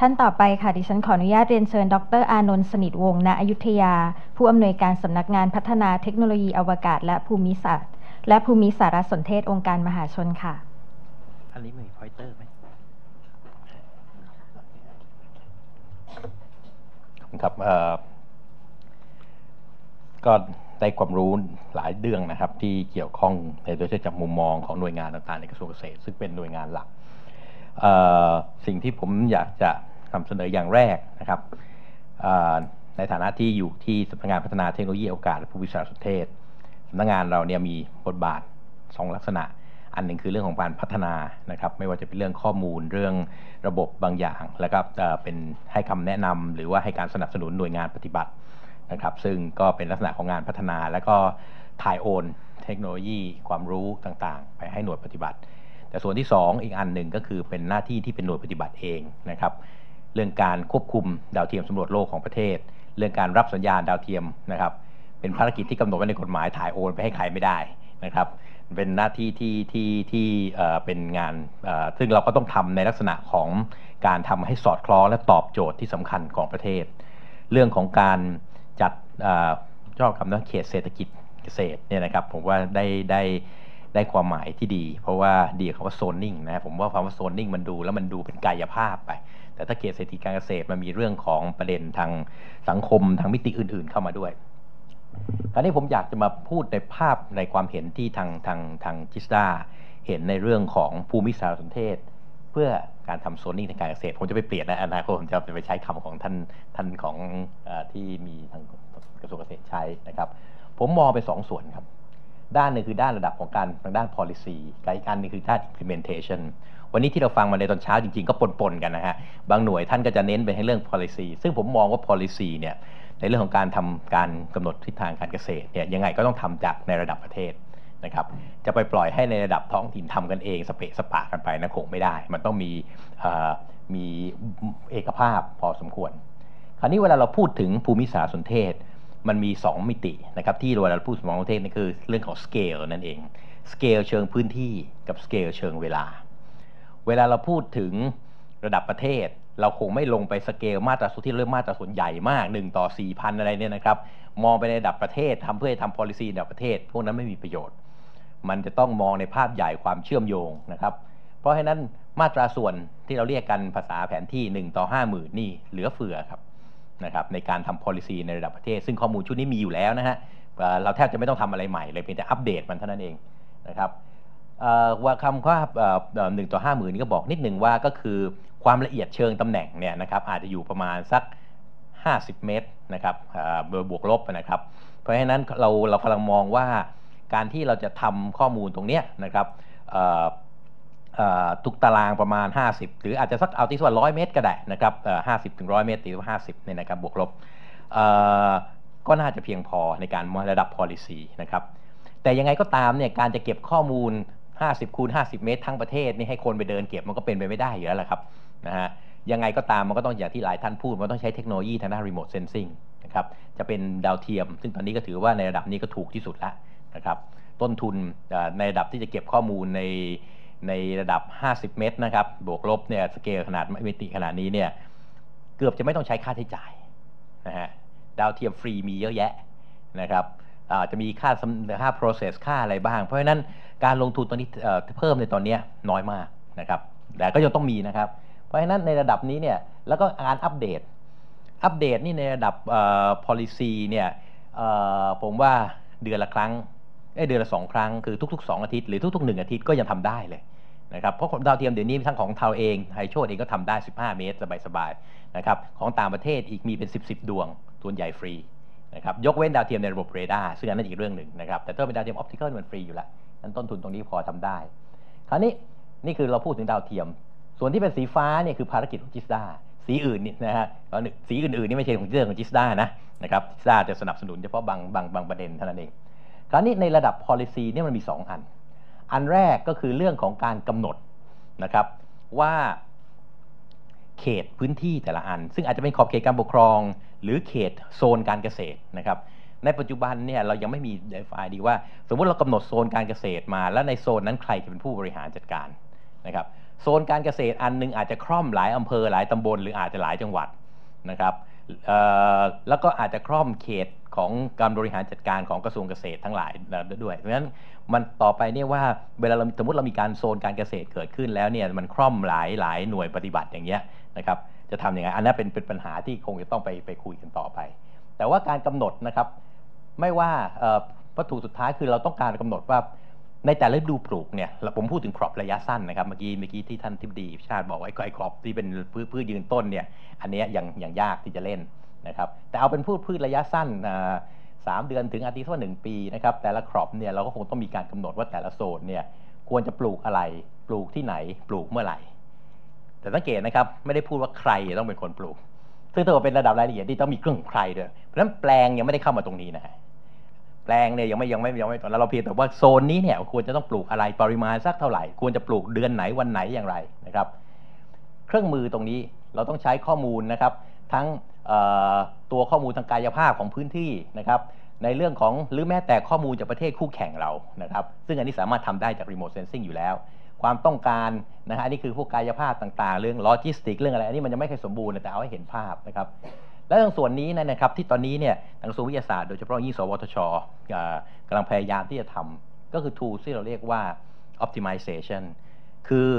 ท่านต่อไปค่ะ ดิฉันขออนุญาตเรียนเชิญ ดรอานนท์สนิทวงศ์ณอยุธยา ผู้อำนวยการสำนักงานพัฒนาเทคโนโลยีอวกาศ และภูมิศาสตร์ และภูมิสารสนเทศองค์การมหาชนค่ะ อันนี้มีพอยเตอร์ไหมครับเอ่อก็ได้ความรู้หลายเรื่องนะครับ ที่เกี่ยวข้องในโดยเฉพาะจากมุมมองของหน่วยงานต่างๆในกระทรวงเกษตร ซึ่งเป็นหน่วยงานหลักเอ่อ สิ่งที่ผมอยากจะนำเสนออย่างแรกนะครับในฐานะที่อยู่ที่สำนักงานพัฒนาเทคโนโลยีโอกาสและภูมิสารสนเทศสำนักงานเราเนี่ยมีบทบาทสองลักษณะ อันหนึ่งคือเรื่องของการพัฒนานะครับ ไม่ว่าจะเป็นเรื่องข้อมูลเรื่องระบบบางอย่าง แล้วก็เอ่อเป็นให้คำแนะนำหรือว่าให้การสนับสนุนหน่วยงานปฏิบัตินะครับ ซึ่งก็เป็นลักษณะของงานพัฒนา แล้วก็ถ่ายโอน เทคโนโลยีความรู้ต่างๆ ไปให้หน่วยปฏิบัติ แต่ส่วนที่ 2 อีกอันหนึ่งก็คือเป็นหน้าที่ที่เป็นหน่วยปฏิบัติเองนะครับ เรื่องการควบคุมดาวเทียมสำรวจโลกของประเทศ เรื่องการรับสัญญาณดาวเทียมนะครับ เป็นภารกิจที่กำหนดไว้ในกฎหมายถ่ายโอนไปให้ใครไม่ได้นะครับ เป็นหน้าที่ที่ที่ที่เป็นงานซึ่งเราก็ต้องทำในลักษณะของการทำให้สอดคล้องและตอบโจทย์ที่สำคัญของประเทศ เรื่องของการจัดอ่อชอบคำว่าเขตเศรษฐกิจเกษตรเนี่ยนะครับผมว่าได้ได้ได้ ได้ความหมายที่ดี เพราะว่าดีคำว่าโซนนิ่งนะผมว่าคำว่าโซนนิ่งมันดูแล้วมันดูเป็นกายภาพไป แต่ถ้าเขตเศรษฐกิจการเกษตรมันมีเรื่องของประเด็นทางสังคมทางมิติอื่น ๆ เข้ามาด้วยคราวนี้ผมอยากจะมาพูดในภาพในความเห็นที่ทางทางทางจิสดาเห็นในเรื่องของภูมิสารสนเทศ เพื่อการทำโซนนิ่งทางการเกษตร ผมจะไปเปลี่ยนในอนาคตผมจะไปใช้คำของท่านท่านของอที่มีทางกระทรวงเกษตรใช้นะครับ ผมมองไปสองส่วนครับ ด้านหนึ่งคือด้านระดับของการทางด้าน policy กับอีกอันหนึงคือด้าน implementation วันนี้ที่เราฟังมาในตอนเช้าจริงๆ ก็ปนๆกันนะฮะ บางหน่วยท่านก็จะเน้นไปให้เรื่อง policy ซึ่งผมมองว่า policy เนี่ยในเรื่องของการทำการกำหนดทิศทางการเกษตรเนี่ยยังไงก็ต้องทำจากในระดับประเทศนะครับจะไปปล่อยให้ในระดับท้องถิ่นทำกันเองสเปะสปะกันไปนะคงไม่ได้ มันต้องมีมีเอกภาพพอสมควร คราวนี้เวลาเราพูดถึงภูมิสารสนเทศ มันมี 2 มิตินะครับที่เวลาเราพูดสมองประเทศนี่คือเรื่องของสเกลนั่นเองสเกลเชิงพื้นที่กับสเกลเชิงเวลา เวลาเราพูดถึงระดับประเทศ เราคงไม่ลงไปสเกลมาตราส่วนที่เริ่มมาตราส่วนใหญ่มาก 1 ต่อ4,000อะไรเนี่ยนะครับ มองไปในระดับประเทศทำเพื่อทำ policy ในระดับประเทศ พวกนั้นไม่มีประโยชน์ มันจะต้องมองในภาพใหญ่ความเชื่อมโยงนะครับ เพราะฉะนั้นมาตราส่วนที่เราเรียกกันภาษาแผนที่ 1 ต่อ 50,000 นี่เหลือเฟือครับ นะครับในการทำ policy ในระดับประเทศ ซึ่งข้อมูลชุดนี้มีอยู่แล้วนะฮะเราแทบจะไม่ต้องทำอะไรใหม่เลยเพียงแต่อัปเดตมันเท่านั้นเองนะครับว่าคำว่าหนึ่งต่อห้าหมื่นนี่ก็บอกนิดหนึ่งว่าก็คือความละเอียดเชิงตำแหน่งเนี่ยนะครับอาจจะอยู่ประมาณสัก 50 เมตรนะครับโดยบวกลบนะครับ เพราะฉะนั้นเราเรากำลังมองว่าการที่เราจะทำข้อมูลตรงเนี้ยนะครับ ทุกตารางประมาณ 50 หรืออาจจะสักเอาที่ว่าร้อยเมตรก็ได้นะครับเอ่อ50ถึง100เมตรตีว่า50เนี่ยนะครับบวกลบก็น่าจะเพียงพอในการระดับ policy นะครับแต่ยังไงก็ตามเนี่ยการจะเก็บข้อมูล 50 คูณ 50 เมตร ทั้งประเทศนี่ให้คนไปเดินเก็บมันก็เป็นไปไม่ได้อยู่แล้วแหละครับนะฮะยังไงก็ตามมันก็ต้องอย่างที่หลายท่านพูด มันต้องใช้เทคโนโลยีทางด้าน remote sensing นะครับจะเป็นดาวเทียม ซึ่งตอนนี้ก็ถือว่าในระดับนี้ก็ถูกที่สุดแล้วนะครับต้นทุนในระดับที่จะเก็บข้อมูลใน ในระดับ 50 เมตรนะครับบวกลบเนี่ยสเกลขนาดมิติขนาดนี้เนี่ยเกือบจะไม่ต้องใช้ค่าใช้จ่ายนะฮะดาวเทียมฟรีมีเยอะแยะนะครับจะมีค่าสำค่า process ค่าอะไรบ้าง เพราะฉะนั้นการลงทุนตอนนี้เพิ่มในตอนนี้น้อยมากนะครับแต่ก็ยังต้องมีนะครับ เพราะฉะนั้นในระดับนี้เนี่ยแล้วก็การอัปเดต อัปเดตนี่ในระดับเอ่อ policy เนี่ยผมว่าเดือนละครั้ง เดือนละสองครั้งคือทุกๆ 2 อาทิตย์หรือทุกๆ 1 อาทิตย์ก็ยังทำได้เลยนะครับเพราะดาวเทียมเดี๋ยวนี้ทั้งของเราเองไทยโชตเองก็ทำได้ 15 เมตร สบายๆนะครับของต่างประเทศอีกมีเป็น 10 10ดวงส่วนใหญ่ฟรีนะครับยกเว้นดาวเทียมในระบบเรดาร์ซึ่งอันนั้นอีกเรื่องหนึ่งนะครับแต่ถ้าเป็นดาวเทียม optical มันฟรีอยู่แล้วนั้นต้นทุนตรงนี้พอทำได้ คราวนี้นี่คือเราพูดถึงดาวเทียม ส่วนที่เป็นสีฟ้าเนี่ยคือภารกิจของจิสดาสีอื่นนี่นะฮะสีอื่นๆนี่ไม่ใช่ของเรื่องของจิสดานะนะครับจิสดาจะสนับสนุนเฉพาะบางบางบางประเด็นเท่านั้นเอง คราวนี้ในระดับ policy เนี่ยมันมี 2 อัน อันแรกก็คือเรื่องของการกำหนดนะครับว่าเขตพื้นที่แต่ละอัน ซึ่งอาจจะเป็นขอบเขตการปกครอง หรือเขตโซนการเกษตรนะครับในปัจจุบันเนี่ยเรายังไม่มี define ดีว่า สมมติเรากำหนดโซนการเกษตรมา แล้วในโซนนั้นใครจะเป็นผู้บริหารจัดการนะครับโซนการเกษตรอันหนึงอาจจะคร่อมหลายอำเภอหลายตำบลหรืออาจจะหลายจังหวัดนะครับ แล้วก็อาจจะคร่อมเขตของการบริหารจัดการของกระทรวงเกษตรทั้งหลายด้วยเพราะฉะนั้นมันต่อไปเนี่ยว่าเวลาเราสมมติเรามีการโซนการเกษตรเกิดขึ้นแล้วเนี่ยมันคร่อมหลายหลายหน่วยปฏิบัติอย่างเงี้ยนะครับจะทำยังไงอันนั้นเป็นเป็นปัญหาที่คงจะต้องไปไปคุยกันต่อไป แต่ว่าการกำหนดนะครับไม่ว่าวัตถุสุดท้ายคือเราต้องการกำหนดว่า ในแต่ละฤดูปลูกเนี่ยเราผมพูดถึงครอประยะสั้นนะครับเมื่อกี้เมื่อกี้ที่ท่านทิบดีชาติบอกไว้ไอ้ครอปที่เป็นพืชพืชยืนต้นเนี่ยอันนี้ยังยังยากที่จะเล่นนะครับแต่เอาเป็นพืชพืชระยะสั้นสามเดือนถึงอาทิตย์ว่าหนึ่งปีนะครับแต่ละครอปเนี่ยเราก็คงต้องมีการกำหนดว่าแต่ละโซนเนี่ยควรจะปลูกอะไรปลูกที่ไหนปลูกเมื่อไหร่ แต่สังเกตนะครับไม่ได้พูดว่าใครต้องเป็นคนปลูกซึ่งถ้าเป็นระดับรายละเอียดที่ต้องมีเครื่องของใครด้วยเพราะฉะนั้นแปลงยังไม่ได้เข้ามาตรงนี้นะฮะ แปลงเนี่ยยังไม่ยังไม่ยังไม่ตอนนั้นเราเพียงแต่ว่าโซนนี้เนี่ยควรจะต้องปลูกอะไรปริมาณสักเท่าไหร่ ควรจะปลูกเดือนไหนวันไหนอย่างไรนะครับ เครื่องมือตรงนี้เราต้องใช้ข้อมูลนะครับ ทั้งตัวข้อมูลทางกายภาพของพื้นที่นะครับ ในเรื่องของหรือแม้แต่ข้อมูลจากประเทศคู่แข่งเรานะครับ ซึ่งอันนี้สามารถทำได้จากรีโมทเซนซิงอยู่แล้ว ความต้องการนะฮะอันนี้คือพวกกายภาพต่างๆ เรื่องโลจิสติกเรื่องอะไรอันนี้มันยังไม่เคยสมบูรณ์แต่เอาให้เห็นภาพนะครับ และในส่วนนี้นะนะครับที่ตอนนี้เนี่ยทางกระทรวงวิทยาศาสตร์โดยเฉพาะยิ่งสวทชอ่ากำลังพยายามที่จะทำก็คือ tools ที่เราเรียกว่า optimization คือ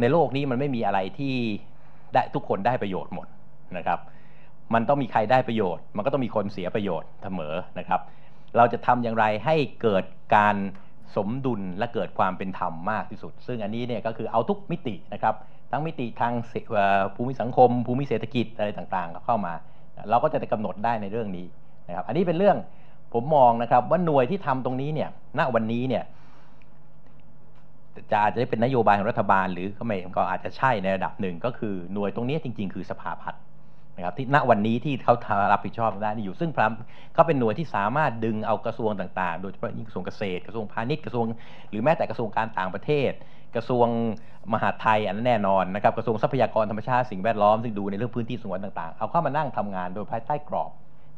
ในโลกนี้มันไม่มีอะไรที่ได้ทุกคนได้ประโยชน์หมดนะครับ มันต้องมีใครได้ประโยชน์ มันก็ต้องมีคนเสียประโยชน์เสมอนะครับ เราจะทำอย่างไรให้เกิดการ สมดุลและเกิดความเป็นธรรมมากที่สุด ซึ่งอันนี้เนี่ยก็คือเอาทุกมิตินะครับ ทั้งมิติทางภูมิสังคม ภูมิเศรษฐกิจอะไรต่างๆ เข้ามา เราก็จะได้กำหนดได้ในเรื่องนี้นะครับ อันนี้เป็นเรื่องผมมองนะครับว่าหน่วยที่ทำตรงนี้เนี่ย ณ วันนี้เนี่ยจะอาจจะได้เป็นนโยบายของรัฐบาล หรือก็ไม่ก็อาจจะใช่ในระดับหนึ่งก็คือหน่วยตรงนี้จริง ๆ คือสภาพัฒน์ นะครับที่ณวันนี้ที่เขารับผิดชอบด้านนี้อยู่ ซึ่งพร้อมเขาเป็นหน่วยที่สามารถดึงเอากระทรวงต่างๆ โดยเฉพาะยิ่งกระทรวงเกษตรกระทรวงพาณิชย์กระทรวงหรือแม้แต่กระทรวงการต่างประเทศ กระทรวงมหาดไทยอันนั้นแน่นอนนะครับกระทรวงทรัพยากรธรรมชาติสิ่งแวดล้อมซึ่งดูในเรื่องพื้นที่สงวนต่างๆ เอาเข้ามานั่งทำงานโดยภายใต้กรอบ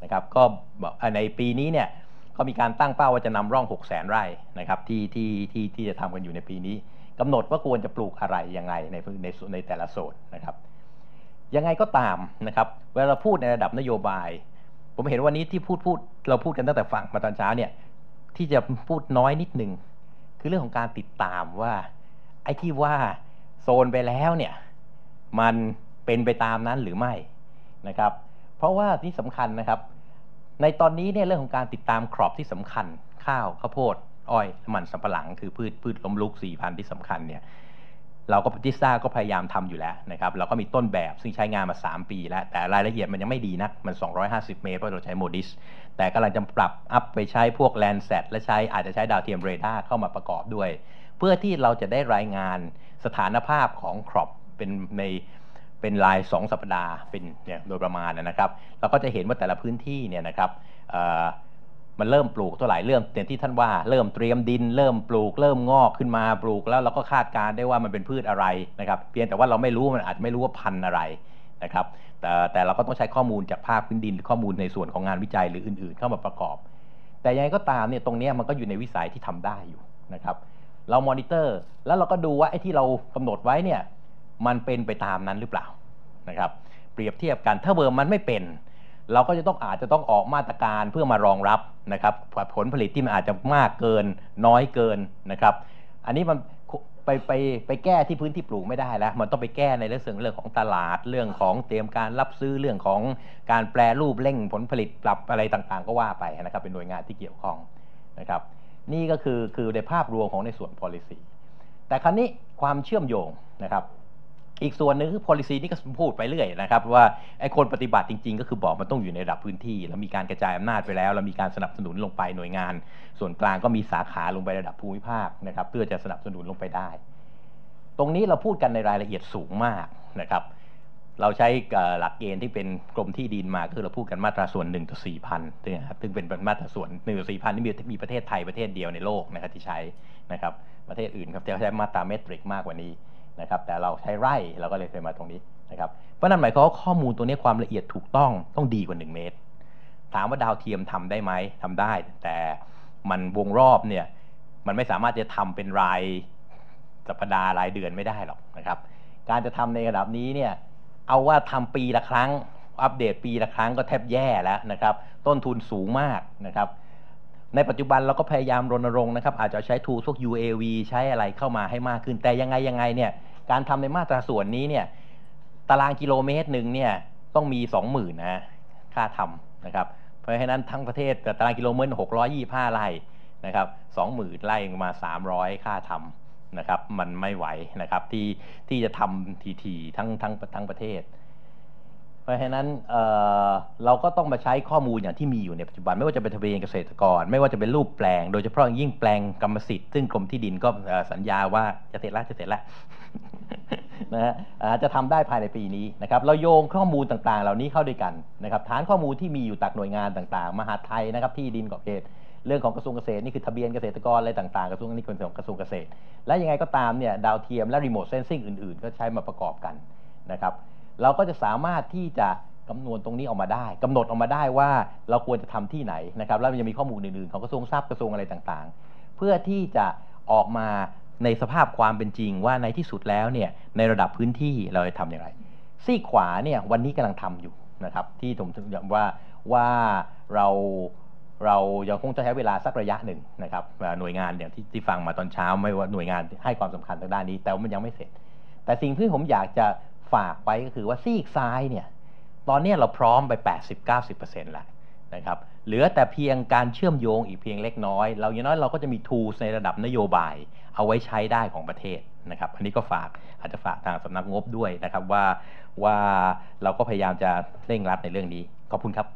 นะครับก็บอกในปีนี้เนี่ยก็มีการตั้งเป้าว่าจะนำร่อง6 0 0 0 0 0ไร่นะครับที่ที่ที่ที่จะทำกันอยู่ในปีนี้กำหนดว่าควรจะปลูกอะไรยังไงในในในแต่ละโซนนะครับ ยังไงก็ตามนะครับเวลาเราพูดในระดับนโยบาย ผมเห็นวันนี้ที่พูดพูดเราพูดกันตั้งแต่ฟังมาตอนเช้าเนี่ยที่จะพูดน้อยนิดนึงคือเรื่องของการติดตามว่า ไอ้ที่ว่าโซนไปแล้วเนี่ยมันเป็นไปตามนั้นหรือไม่นะครับ เพราะว่าที่สำคัญนะครับ ในตอนนี้เนี่ยเรื่องของการติดตามครอบที่สำคัญ ข้าวข้าวโพดอ้อยมันสำปะหลัง คือพืชพืชล้มลุกสี่พันธุ์ที่สำคัญเนี่ย เราก็ทิซ่าก็พยายามทำอยู่แล้วนะครับเราก็มีต้นแบบซึ่งใช้งานมา 3 ปีแล้ว แต่รายละเอียดมันยังไม่ดีนักมัน 250 เมตรเพราะเราใช้ MODIS แต่กำลังจะปรับ up ไปใช้พวก Landsat และใช้อาจจะใช้ดาวเทียมเรดาร์เข้ามาประกอบด้วย เพื่อที่เราจะได้รายงานสถานภาพของ crop เป็นในเป็นราย2 สัปดาห์เป็นเนี่ยโดยประมาณนะครับ เราก็จะเห็นว่าแต่ละพื้นที่เนี่ยนะครับ มันเริ่มปลูกเท่าไหร่เริ่มอย่างที่ท่านว่าเริ่มเตรียมดิน เริ่มปลูก เริ่มงอกขึ้นมาปลูกแล้วเราก็คาดการได้ว่ามันเป็นพืชอะไรนะครับเพียงแต่ว่าเราไม่รู้มันอาจจะไม่รู้ว่าพันธุ์อะไรนะครับแต่แต่เราก็ต้องใช้ข้อมูลจากภาพพื้นดิน ข้อมูลในส่วนของงานวิจัยหรืออื่นๆ เข้ามาประกอบ แต่ยังไงก็ตามเนี่ยตรงนี้มันก็อยู่ในวิสัยที่ทำได้อยู่นะครับเรามอนิเตอร์แล้วเราก็ดูว่าไอ้ที่เรากำหนดไว้เนี่ยมันเป็นไปตามนั้นหรือเปล่านะครับเปรียบเทียบกันถ้าเบอร์มันไม่เป็น เราก็จะต้องอาจจะต้องออกมาตรการเพื่อมารองรับนะครับผลผลิตที่มันอาจจะมากเกินน้อยเกินนะครับ อันนี้มันไปไปไปแก้ที่พื้นที่ปลูกไม่ได้แล้ว มันต้องไปแก้ในเรื่องเรื่องของตลาดเรื่องของเตรียมการรับซื้อเรื่องของการแปรรูปเร่งผลผลิตปรับอะไรต่างๆ ก็ว่าไปนะครับ เป็นหน่วยงานที่เกี่ยวข้องนะครับ นี่ก็คือคือในภาพรวมของในส่วน policy แต่ครั้นี้ความเชื่อมโยงนะครับ อีกส่วนหนึ่งคือ policy นี่ก็พูดไปเรื่อยนะครับ ว่าไอ้คนปฏิบัติจริง ๆ ก็คือบอกมันต้องอยู่ในระดับพื้นที่ แล้วมีการกระจายอำนาจไปแล้ว แล้วมีการสนับสนุนลงไปหน่วยงาน ส่วนกลางก็มีสาขาลงไประดับภูมิภาคนะครับ เพื่อจะสนับสนุนลงไปได้ ตรงนี้เราพูดกันในรายละเอียดสูงมากนะครับ เราใช้หลักเกณฑ์ที่เป็นกรมที่ดินมาคือเราพูดกันมาตราส่วน1ต่อ4พันนะครับซึ่งเป็นมาตราส่วน1ต่อ4พันที่มีมีประเทศไทยประเทศเดียวในโลกนะครับที่ใช้นะครับประเทศอื่นครับจะใช้มาตราเมตริกมากกว่านี้ นะครับแต่เราใช้ไร่เราก็เลยเคยมาตรงนี้นะครับเพราะนั่นหมายความว่าข้อมูลตัวนี้ความละเอียดถูกต้องต้องดีกว่า 1 เมตร ถามว่าดาวเทียมทำได้ไหมทำได้ แต่มันวงรอบเนี่ยมันไม่สามารถจะทำเป็นรายสัปดาห์รายเดือนไม่ได้หรอกนะครับการจะทำในระดับนี้เนี่ยเอาว่าทำปีละครั้ง อัปเดตปีละครั้งก็แทบแย่แล้วนะครับต้นทุนสูงมากนะครับในปัจจุบันเราก็พยายามรณรงค์นะครับอาจจะใช้ tool พวก UAV ใช้อะไรเข้ามาให้มากขึ้น แต่ยังไงยังไงเนี่ย การทำในมาตราส่วนนี้เนี่ยตารางกิโลเมตรหนึ่งเนี่ยต้องมี 20,000นะฮะค่าทำนะครับ เพราะฉะนั้นทั้งประเทศตารางกิโลเมตร 625 ไร่นะครับ20,000 ไร่มา 300 ค่าทำนะครับมันไม่ไหวนะครับที่ที่จะทำทีทีทั้งทั้งทั้งประเทศ ราะฉะนั้นเเราก็ต้องมาใช้ข้อมูลอย่างที่มีอยู่ในปัจจุบัน ไม่ว่าจะเป็นทะเบียนเกษตรกร ไม่ว่าจะเป็นรูปแปลง โดยเฉพาะยิ่งแปลงกรรมสิทธิ์ซึ่งกรมที่ดินก็สัญญาว่าจะเสร็จแล้วจะเสร็จแล้วนะฮะจะทำได้ภายในปีนี้นะครับเราโยงข้อมูลต่างๆ เหล่านี้เข้าด้วยกันนะครับฐานข้อมูลที่มีอยู่จากหน่วยงานต่างๆ มหาไทยนะครับที่ดินเกาะเขตเรื่องของกระทรวงเกษตรนี่คือทะเบียนเกษตรกรอะไรต่างๆกระทรวงนี่เป็นของกระทรวงเกษตร และยังไงก็ตามเนี่ยดาวเทียมและรีโมทเซนซิงอื่นๆ ก็ใช้มาประกอบกันนะครับ เราก็จะสามารถที่จะคำนวณตรงนี้ออกมาได้กำหนดออกมาได้ว่าเราควรจะทำที่ไหนนะครับแล้วมันยังมีข้อมูลอื่นๆของกระทรวงทรัพย์กระทรวงอะไรต่างๆ เพื่อที่จะออกมาในสภาพความเป็นจริงว่าในที่สุดแล้วเนี่ยในระดับพื้นที่เราจะทำอย่างไรซีขวาเนี่ยวันนี้กำลังทำอยู่นะครับที่ผมถึงย้ำว่าว่าเราเรายังคงจะใช้เวลาสักระยะหนึ่งนะครับหน่วยงานอย่างที่ที่ฟังมาตอนเช้าไม่ว่าหน่วยงานให้ความสำคัญทางด้านนี้ แต่มันยังไม่เสร็จ แต่สิ่งที่ผมอยากจะ ฝากไปก็คือว่าซีกซ้ายเนี่ยตอนนี้เราพร้อมไป 80-90%แล้วนะครับเหลือแต่เพียงการเชื่อมโยงอีกเพียงเล็กน้อย เราอย่างน้อยเราก็จะมี tools ในระดับนโยบาย เอาไว้ใช้ได้ของประเทศนะครับอันนี้ก็ฝากอาจจะฝากทางสำนักงบด้วยนะครับว่าว่าเราก็พยายามจะเร่งรัดในเรื่องนี้ ขอบคุณครับ